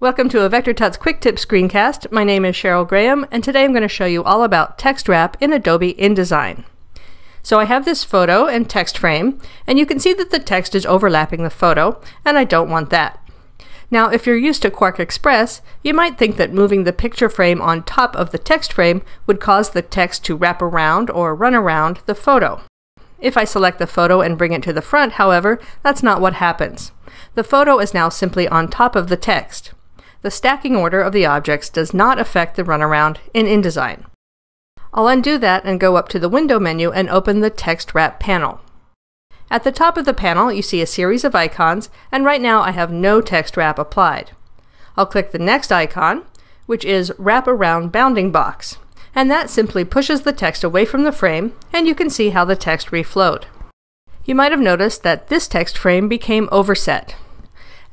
Welcome to a Vector Tuts Quick Tip screencast. My name is Cheryl Graham, and today I'm going to show you all about text wrap in Adobe InDesign. So I have this photo and text frame, and you can see that the text is overlapping the photo, and I don't want that. Now, if you're used to QuarkXPress, you might think that moving the picture frame on top of the text frame would cause the text to wrap around or run around the photo. If I select the photo and bring it to the front, however, that's not what happens. The photo is now simply on top of the text the stacking order of the objects does not affect the runaround in InDesign. I'll undo that and go up to the Window menu and open the Text Wrap panel. At the top of the panel, you see a series of icons, and right now I have no text wrap applied. I'll click the next icon, which is Wrap Around Bounding Box, and that simply pushes the text away from the frame, and you can see how the text reflowed. You might have noticed that this text frame became overset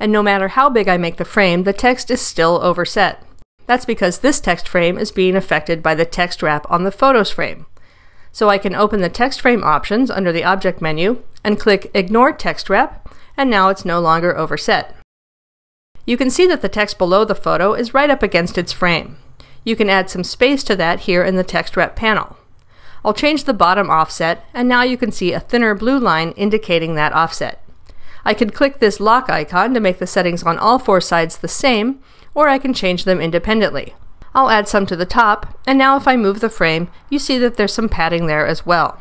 and no matter how big I make the frame, the text is still overset. That's because this text frame is being affected by the text wrap on the photos frame. So I can open the text frame options under the object menu and click Ignore Text Wrap, and now it's no longer overset. You can see that the text below the photo is right up against its frame. You can add some space to that here in the text wrap panel. I'll change the bottom offset, and now you can see a thinner blue line indicating that offset. I can click this lock icon to make the settings on all four sides the same, or I can change them independently. I'll add some to the top, and now if I move the frame, you see that there's some padding there as well.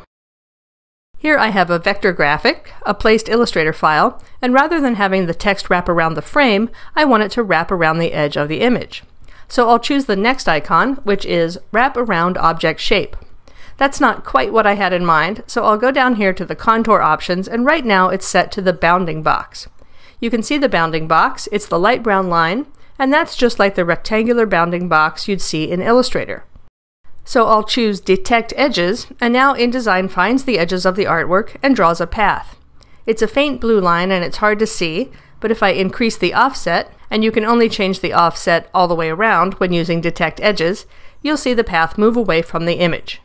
Here I have a vector graphic, a placed Illustrator file, and rather than having the text wrap around the frame, I want it to wrap around the edge of the image. So I'll choose the next icon, which is Wrap Around Object Shape. That's not quite what I had in mind, so I'll go down here to the contour options, and right now it's set to the bounding box. You can see the bounding box, it's the light brown line, and that's just like the rectangular bounding box you'd see in Illustrator. So I'll choose Detect Edges, and now InDesign finds the edges of the artwork and draws a path. It's a faint blue line and it's hard to see, but if I increase the offset, and you can only change the offset all the way around when using Detect Edges, you'll see the path move away from the image.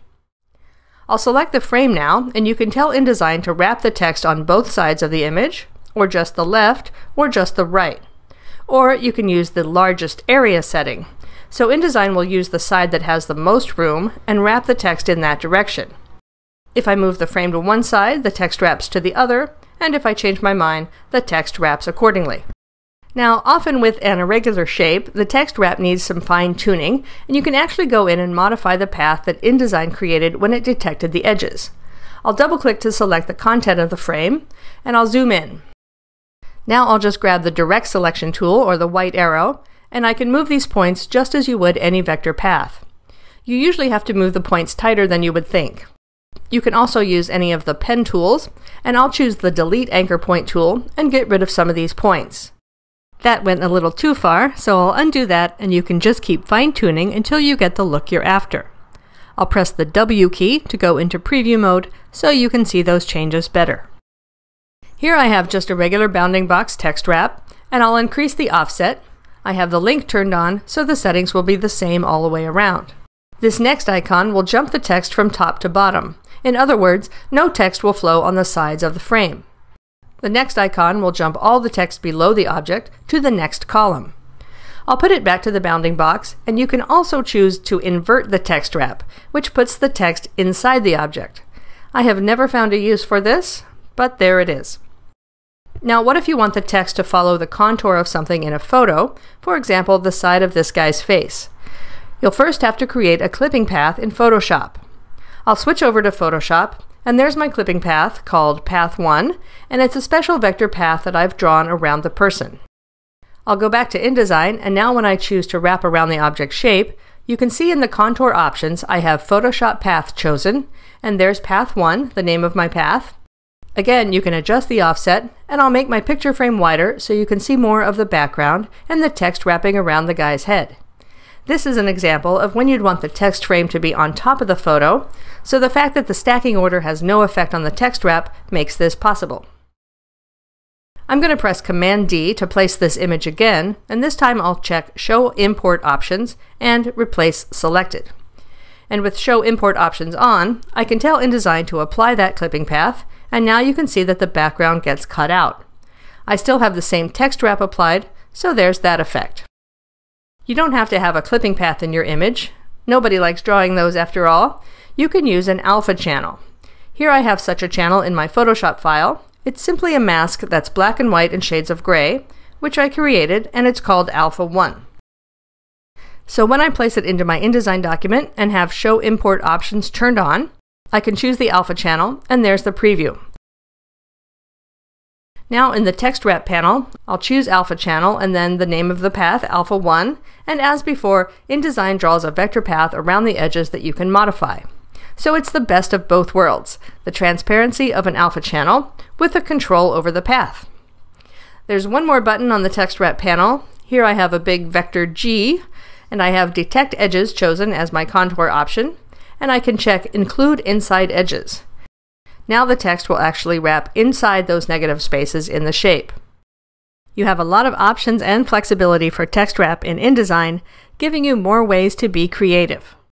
I'll select the frame now, and you can tell InDesign to wrap the text on both sides of the image, or just the left, or just the right. Or you can use the largest area setting. So InDesign will use the side that has the most room and wrap the text in that direction. If I move the frame to one side, the text wraps to the other, and if I change my mind, the text wraps accordingly. Now, often with an irregular shape, the text wrap needs some fine tuning, and you can actually go in and modify the path that InDesign created when it detected the edges. I'll double click to select the content of the frame, and I'll zoom in. Now I'll just grab the direct selection tool, or the white arrow, and I can move these points just as you would any vector path. You usually have to move the points tighter than you would think. You can also use any of the pen tools, and I'll choose the Delete Anchor Point tool and get rid of some of these points. That went a little too far, so I'll undo that and you can just keep fine tuning until you get the look you're after. I'll press the W key to go into preview mode so you can see those changes better. Here I have just a regular bounding box text wrap, and I'll increase the offset. I have the link turned on so the settings will be the same all the way around. This next icon will jump the text from top to bottom. In other words, no text will flow on the sides of the frame. The next icon will jump all the text below the object to the next column. I'll put it back to the bounding box, and you can also choose to invert the text wrap, which puts the text inside the object. I have never found a use for this, but there it is. Now, what if you want the text to follow the contour of something in a photo, for example, the side of this guy's face? You'll first have to create a clipping path in Photoshop. I'll switch over to Photoshop and there's my clipping path called Path 1, and it's a special vector path that I've drawn around the person. I'll go back to InDesign, and now when I choose to wrap around the object shape, you can see in the contour options I have Photoshop Path chosen, and there's Path 1, the name of my path. Again, you can adjust the offset, and I'll make my picture frame wider so you can see more of the background and the text wrapping around the guy's head. This is an example of when you'd want the text frame to be on top of the photo, so the fact that the stacking order has no effect on the text wrap makes this possible. I'm going to press Command D to place this image again, and this time I'll check Show Import Options and Replace Selected. And with Show Import Options on, I can tell InDesign to apply that clipping path, and now you can see that the background gets cut out. I still have the same text wrap applied, so there's that effect. You don't have to have a clipping path in your image. Nobody likes drawing those after all. You can use an alpha channel. Here I have such a channel in my Photoshop file. It's simply a mask that's black and white and shades of gray, which I created, and it's called Alpha 1. So when I place it into my InDesign document and have Show Import options turned on, I can choose the alpha channel, and there's the preview. Now in the text wrap panel, I'll choose alpha channel and then the name of the path, alpha 1, and as before, InDesign draws a vector path around the edges that you can modify. So it's the best of both worlds, the transparency of an alpha channel with the control over the path. There's one more button on the text wrap panel. Here I have a big vector G, and I have Detect Edges chosen as my contour option, and I can check Include Inside Edges. Now the text will actually wrap inside those negative spaces in the shape. You have a lot of options and flexibility for text wrap in InDesign, giving you more ways to be creative.